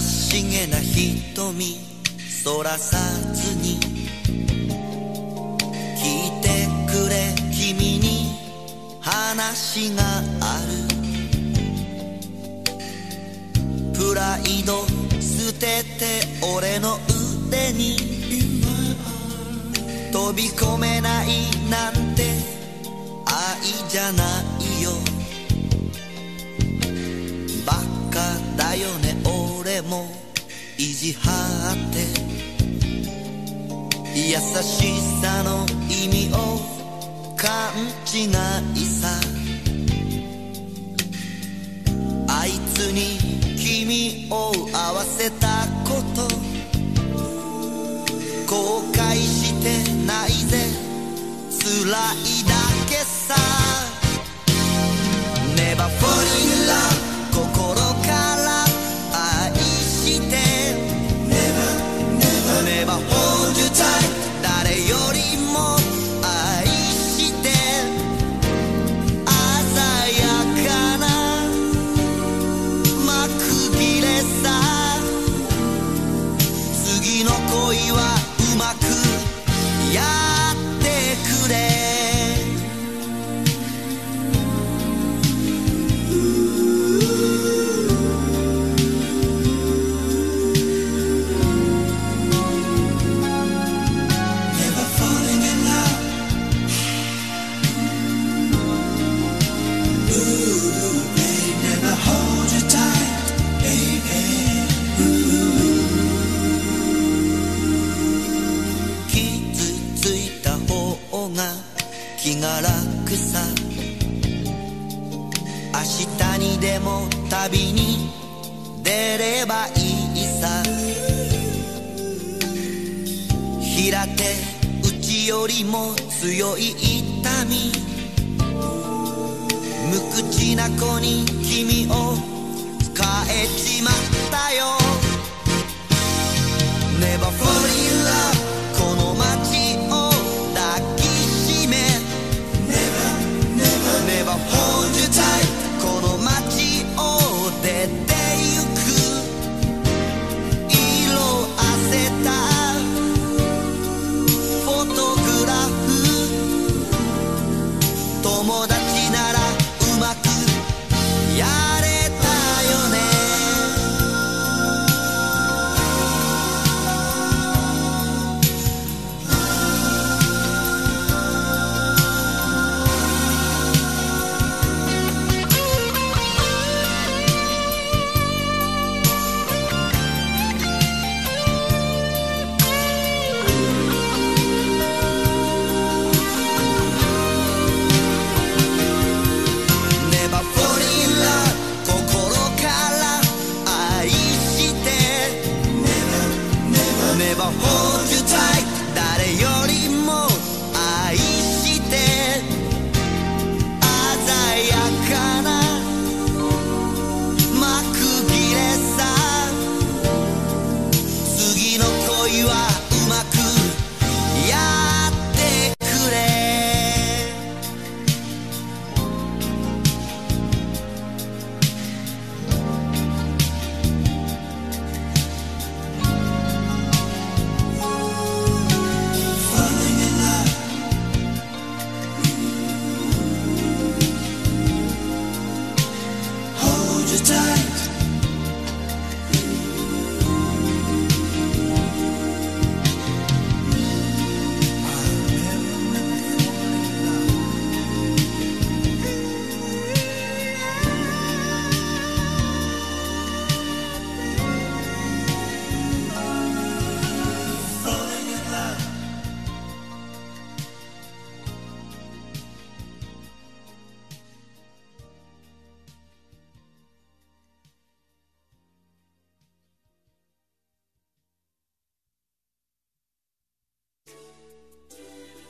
しげな瞳そらさずに聞いてくれ君に話がある。プライド捨てて俺の腕に飛び込めないなんて愛じゃない。地張って優しさの意味を勘違いさ。あいつに君を合わせたこと後悔してないぜ。辛いだけさ。恋は明日にでも旅に出ればいいさ。平手打ちよりも強い痛み。無口な子に君を変えちまった Oh. Just time. Música